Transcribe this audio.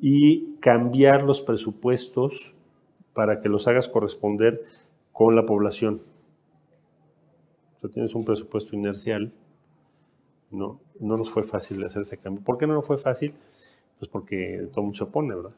y cambiar los presupuestos para que los hagas corresponder con la población. O sea, tienes un presupuesto inercial, ¿no? No nos fue fácil hacer ese cambio. ¿Por qué no nos fue fácil? Pues porque todo el mundo se opone, ¿verdad?